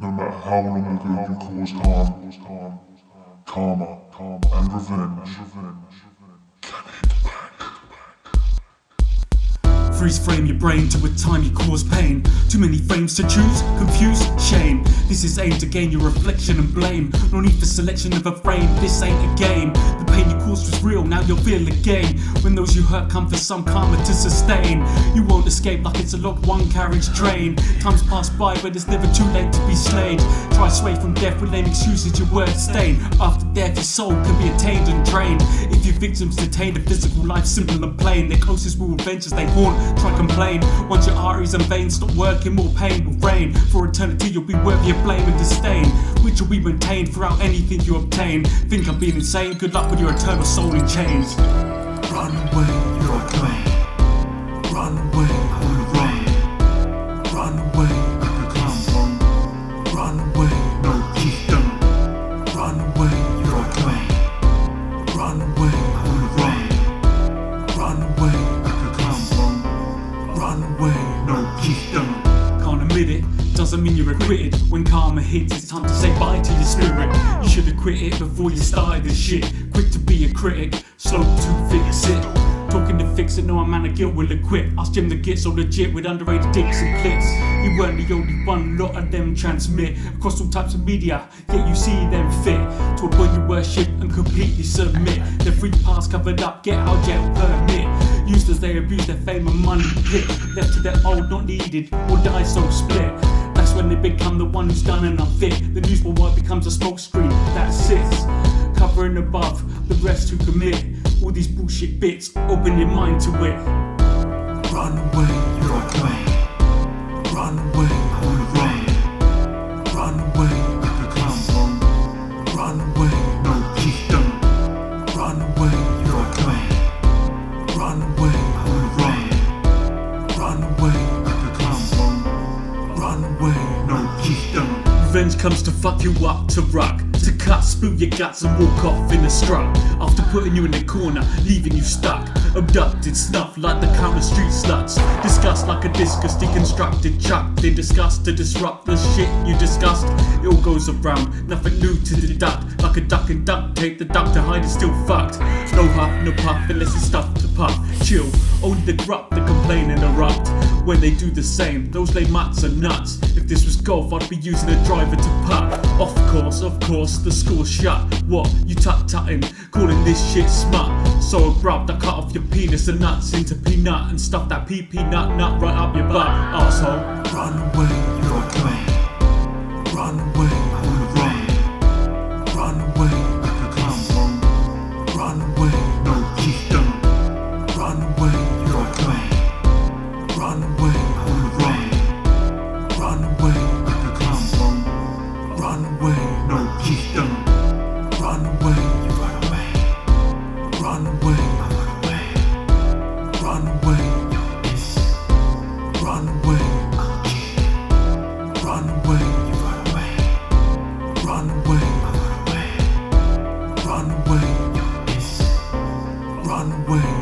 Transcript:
No matter how long ago you caused harm, karma, and revenge can hit back. Freeze frame your brain to a time you cause pain. Too many frames to choose, confuse, shame. This is aimed to gain your reflection and blame. No need for selection of a frame, this ain't a game. Pain you caused was real, now you'll feel again. When those you hurt come for some karma to sustain, you won't escape like it's a locked one carriage train. Times pass by, but it's never too late to be slain. Try sway from death with lame excuses, your words stain. After death, your soul can be attained and drained. If your victims detain a physical life simple and plain, their closest will as they haunt try complain. Once your arteries and veins stop working, more pain will reign. For eternity, you'll be worthy of blame and disdain, which will be maintained throughout anything you obtain. Think I'm being insane? Good luck with your eternal soul in chains. Run away, you're a. Run away, doesn't mean you're acquitted. When karma hits, it's time to say bye to your spirit. You should have quit it before you started this shit. Quick to be a critic, slow to fix it. Talking to fix it, no amount of guilt will acquit. Ask Jim the gets so legit with underage dicks and clits. You weren't the only one, lot of them transmit across all types of media, yet you see them fit to a point you worship and completely submit. Their free pass covered up, get out jail permit. Used as they abuse their fame and money pit. Left to their old, not needed, or die so split. Become the one who's done and unfit. The news board becomes a smokescreen that sits, covering above the rest who commit all these bullshit bits. Open your mind to it. Run away, you're a clown. Run away, Revenge comes to fuck you up, to rock, to cut, spill your guts and walk off in a strut. After putting you in the corner, leaving you stuck, abducted, snuffed like the counter street sluts. Disgust like a discus, deconstructed, chucked in disgust to disrupt the shit you disgust. It all goes around, nothing new to deduct. Like a duck in duct tape, the duck to hide is still fucked. No huff, no puff, unless it's stuff to puff. Chill, only the grunt the complain and erupt. When they do the same, those lame mutts are nuts. If this was golf, I'd be using a driver to putt. Of course, of course, the score's shut. What, you tut tutting, calling this shit smut? So abrupt, I cut off your penis and nuts into peanut and stuff that pee pee nut nut right up your butt, asshole. Run away, you're clown. Run away, run. Run away. Run away, no teeth done. Run away. Run away, run. Run away, a clown. Run away, no teeth done. Run away, you run away. Run away, run away. Run away. Run away. Run away, run away, run away, run away, run away, run away.